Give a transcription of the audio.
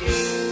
Yeah.